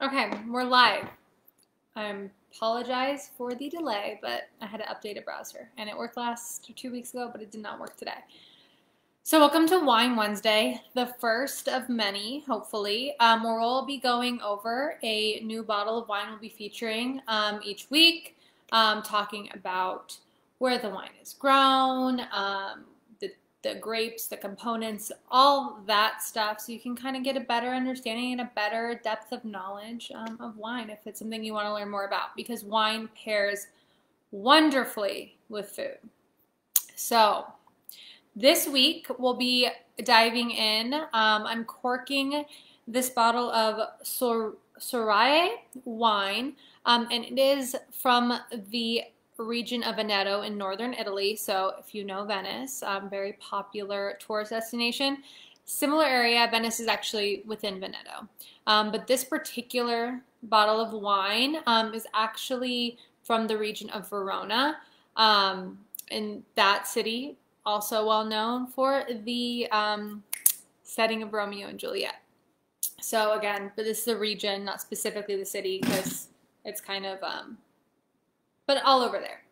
Okay, we're live. I apologize for the delay, but I had to update a browser and it worked last two weeks ago, but it did not work today. So welcome to Wine Wednesday, the first of many, hopefully, um, where we'll be going over a new bottle of wine we'll be featuring um, each week, um, talking about where the wine is grown, um, the grapes, the components, all that stuff, so you can kind of get a better understanding and a better depth of knowledge um, of wine if it's something you want to learn more about, because wine pairs wonderfully with food. So, this week we'll be diving in. Um, I'm corking this bottle of Sor- Soraie wine, um, and it is from the region of Veneto in northern Italy. So if you know Venice, um, very popular tourist destination. Similar area, Venice is actually within Veneto. Um, but this particular bottle of wine um, is actually from the region of Verona. Um, in that city, also well known for the um, setting of Romeo and Juliet. So again, but this is the region, not specifically the city, because it's kind of um, but all over there.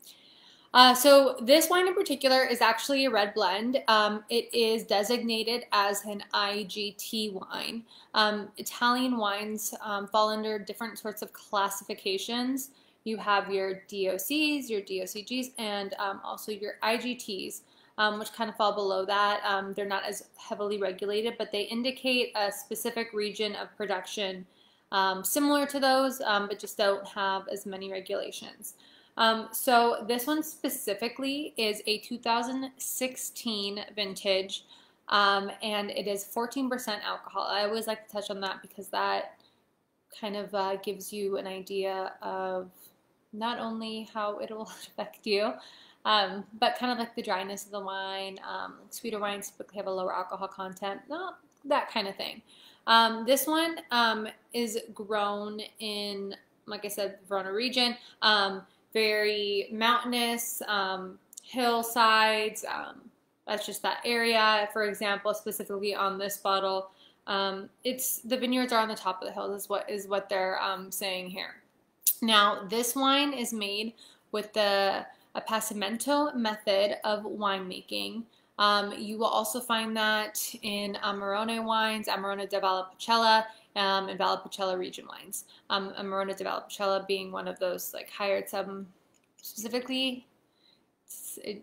Uh, so this wine in particular is actually a red blend. Um, it is designated as an IGT wine. Um, Italian wines um, fall under different sorts of classifications. You have your DOCs, your DOCGs, and um, also your IGTs, um, which kind of fall below that. Um, they're not as heavily regulated, but they indicate a specific region of production similar to those, but just don't have as many regulations. Um, so this one specifically is a 2016 vintage, um, and it is 14% alcohol. I always like to touch on that because that kind of uh, gives you an idea of not only how it will affect you, um, but kind of like the dryness of the wine. Um, sweeter wines typically have a lower alcohol content, not that kind of thing. Um, this one um, is grown in, like I said, the Verona region. Very mountainous, um, hillsides. Um, that's just that area. For example, specifically on this bottle, um, it's the vineyards are on the top of the hills. Is what is what they're um, saying here. Now, this wine is made with the appassimento method of winemaking. Um, you will also find that in Amarone wines, Amarone de Valpolicella, um, and Valpolicella region wines. Um, Amarone de Valpolicella being one of those like hired some specifically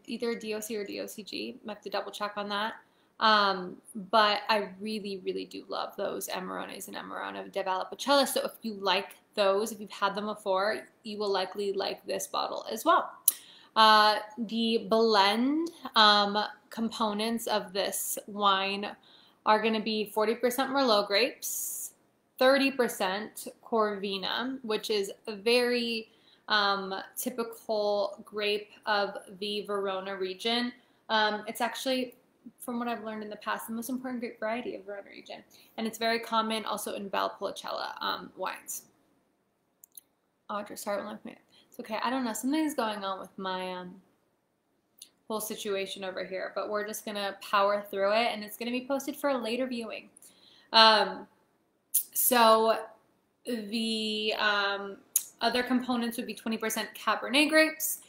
either DOC or DOCG. I have to double check on that. Um, but I really, really do love those Amarones and Amarone de Valpolicella. So if you like those, if you've had them before, you will likely like this bottle as well. Uh, the blend um, components of this wine are going to be 40% Merlot grapes, 30% Corvina, which is a very um, typical grape of the Verona region. Um, it's actually, from what I've learned in the past, the most important grape variety of Verona region. And it's very common also in Valpolicella um, wines. Audra, sorry, one minute. It's okay. I don't know. Something's going on with my um, whole situation over here, but we're just going to power through it, and it's going to be posted for a later viewing. Um, so the um, other components would be 20% Cabernet grapes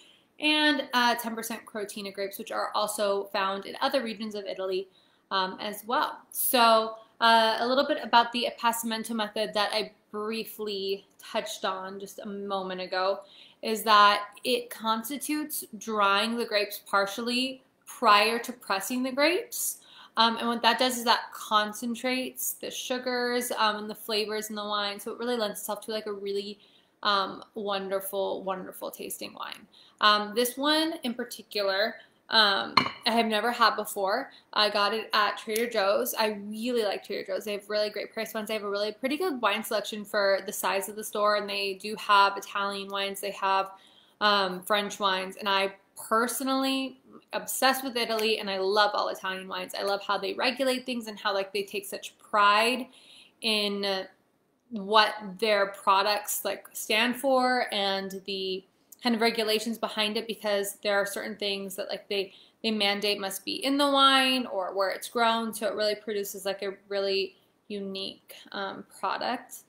and 10% uh, Croatina grapes, which are also found in other regions of Italy um, as well. So uh, a little bit about the appassimento method that I briefly touched on just a moment ago is that it constitutes drying the grapes partially prior to pressing the grapes. Um, and what that does is that concentrates the sugars um, and the flavors in the wine. So it really lends itself to like a really um, wonderful, wonderful tasting wine. Um, this one in particular, um, I have never had before. I got it at Trader Joe's. I really like Trader Joe's. They have really great price ones. They have a really pretty good wine selection for the size of the store, and they do have Italian wines. They have um, French wines, and I personally obsessed with Italy and I love all Italian wines. I love how they regulate things and how like they take such pride in what their products like stand for and the kind of regulations behind it because there are certain things that like they they mandate must be in the wine or where it's grown so it really produces like a really unique um, product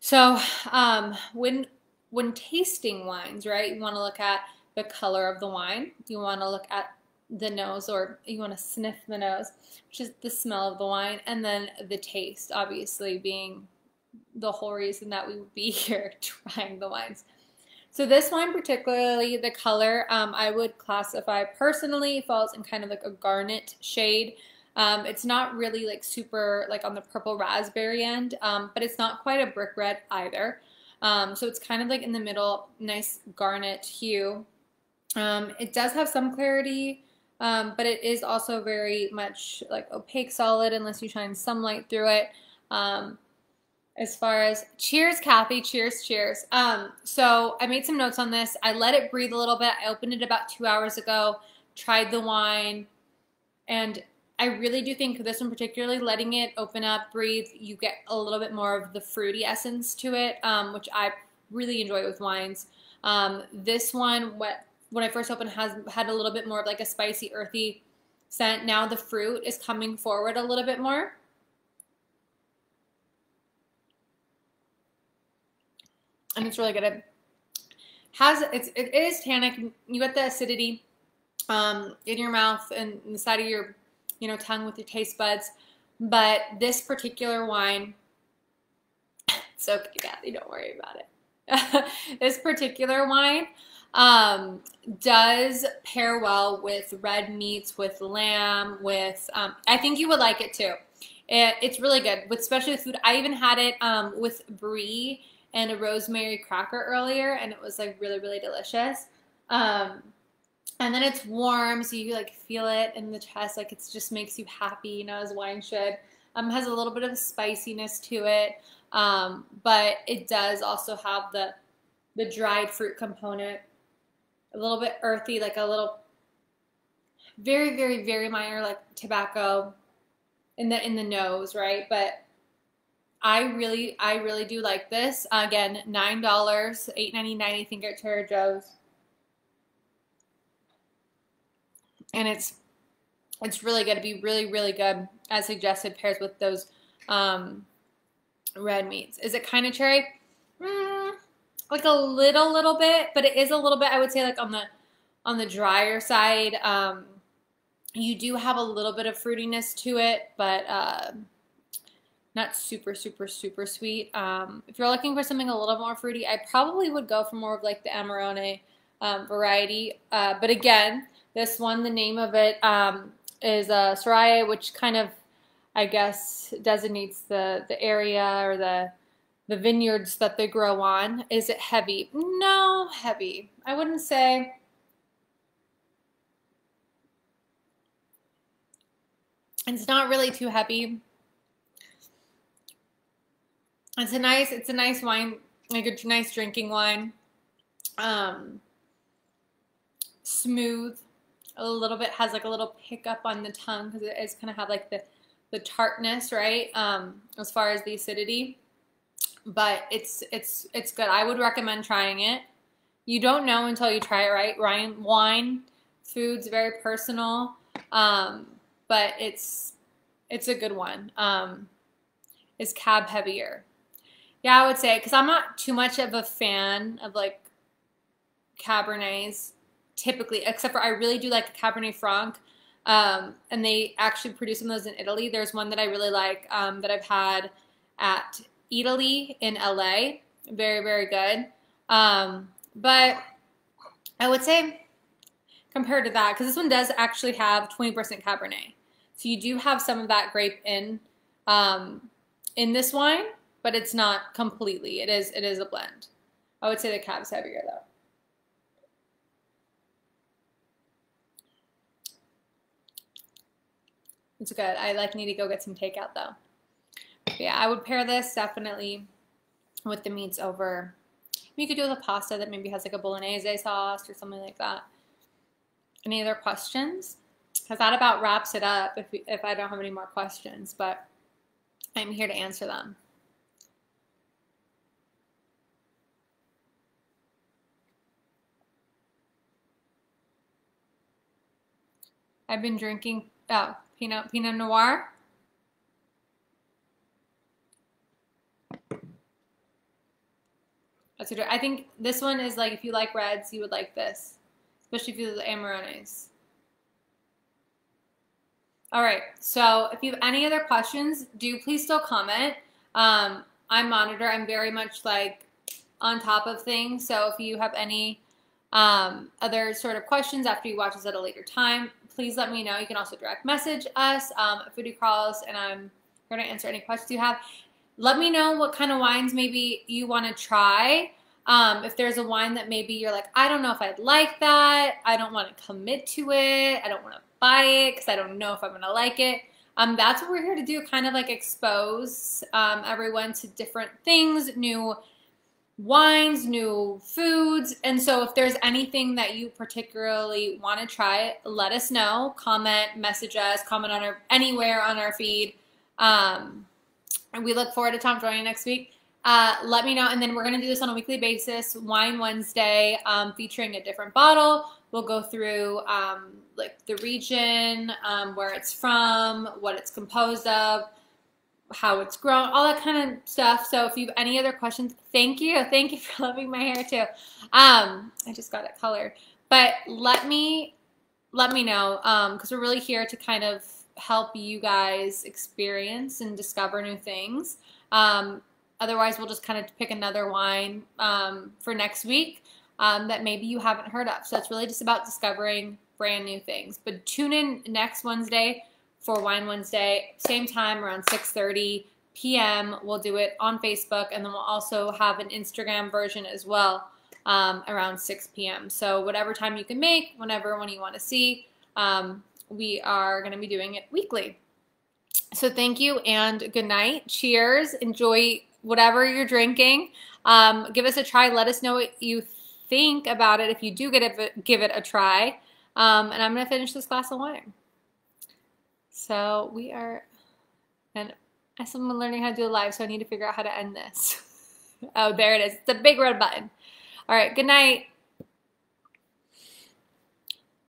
So um, when when tasting wines, right, you want to look at the color of the wine. You want to look at the nose, or you want to sniff the nose, which is the smell of the wine, and then the taste, obviously being the whole reason that we would be here trying the wines. So this wine particularly, the color, um, I would classify personally falls in kind of like a garnet shade. Um, it's not really like super like on the purple raspberry end, um, but it's not quite a brick red either. Um, so it's kind of like in the middle, nice garnet hue. Um, it does have some clarity, um, but it is also very much like opaque solid unless you shine some light through it. Um, as far as cheers, Kathy, cheers, cheers. Um, so I made some notes on this. I let it breathe a little bit. I opened it about two hours ago, tried the wine, and I really do think this one particularly, letting it open up, breathe, you get a little bit more of the fruity essence to it, um, which I really enjoy with wines. Um, this one, what when I first opened, has had a little bit more of like a spicy, earthy scent. Now the fruit is coming forward a little bit more. and it's really good. It has it's it is tannic. You get the acidity um, in your mouth and the side of your you know tongue with your taste buds. But this particular wine, it's okay, Kathy. Don't worry about it. this particular wine um, does pair well with red meats, with lamb, with um, I think you would like it too. It, it's really good with especially with food. I even had it um, with brie and a rosemary cracker earlier, and it was like really, really delicious. Um, and then it's warm, so you like feel it in the chest, like it just makes you happy, you know, as wine should. Um, has a little bit of spiciness to it, um, but it does also have the the dried fruit component, a little bit earthy, like a little very, very, very minor like tobacco in the in the nose, right? But I really, I really do like this. Again, nine dollars, eight ninety nine. I think at Trader Joe's, and it's it's really going to be really, really good as suggested. Pairs with those um, red meats. Is it kind of cherry? Mm, like a little, little bit, but it is a little bit. I would say like on the on the drier side. Um, you do have a little bit of fruitiness to it, but. Uh, not super, super, super sweet. Um, if you're looking for something a little more fruity, I probably would go for more of like the Amarone um, variety. Uh, but again, this one, the name of it um, is uh, Soraie, which kind of, I guess, designates the, the area or the the vineyards that they grow on. Is it heavy? No, heavy. I wouldn't say. It's not really too heavy it's a nice it's a nice wine like a nice drinking wine um smooth a little bit has like a little pickup on the tongue because it is kind of have like the the tartness right um as far as the acidity. But it's it's it's good. I would recommend trying it. You don't know until you try it right? Wine food's very personal um but it's it's a good one. Um is cab heavier. Yeah, I would say because I'm not too much of a fan of like Cabernets typically, except for I really do like Cabernet Franc. Um, and they actually produce some of those in Italy. There's one that I really like um, that I've had at Eataly in LA. Very, very good. Um, but I would say compared to that, because this one does actually have 20% Cabernet. So you do have some of that grape in um, in this wine but it's not completely. It is it is a blend. I would say the cab's heavier though. It's good. I like need to go get some takeout though. But yeah, I would pair this definitely with the meats over. You could do with a pasta that maybe has like a bolognese sauce or something like that. Any other questions? Because that about wraps it up if, if I don't have any more questions, but I'm here to answer them. I've been drinking uh, Pinot, Pinot Noir. I think this one is like if you like reds, you would like this, especially if you like Amarones. All right, so if you have any other questions, do please still comment. Um, I monitor. I'm very much like on top of things. So if you have any um, other sort of questions after you watch this at a later time, please let me know. You can also direct message us um, Foodie Crawls, and I'm here to answer any questions you have. Let me know what kind of wines maybe you want to try. Um, if there's a wine that maybe you're like, I don't know if I'd like that. I don't want to commit to it. I don't want to buy it because I don't know if I'm going to like it. Um, that's what we're here to do, kind of like expose um, everyone to different things, new wines, new foods. And so if there's anything that you particularly want to try, let us know. Comment, message us, comment on our anywhere on our feed. Um, and we look forward to Tom joining next week. Uh, let me know. And then we're going to do this on a weekly basis, Wine Wednesday, um, featuring a different bottle. We'll go through um, like the region, um, where it's from, what it's composed of, how it's grown, all that kind of stuff. So if you have any other questions, thank you. Thank you for loving my hair too. Um, I just got it colored. But let me let me know because um, we're really here to kind of help you guys experience and discover new things. Um, otherwise, we'll just kind of pick another wine um, for next week um, that maybe you haven't heard of. So it's really just about discovering brand new things. But tune in next Wednesday for Wine Wednesday, same time around 6:30 p.m. We'll do it on Facebook, and then we'll also have an Instagram version as well um, around 6 p.m. So whatever time you can make, whenever one you want to see, um, we are going to be doing it weekly. So thank you and good night. Cheers. Enjoy whatever you're drinking. Um, give us a try. Let us know what you think about it if you do get it, give it a try. Um, and I'm going to finish this glass of wine. So we are, and as I'm learning how to do a live, so I need to figure out how to end this. oh, there it is. It's a big red button. All right, good night.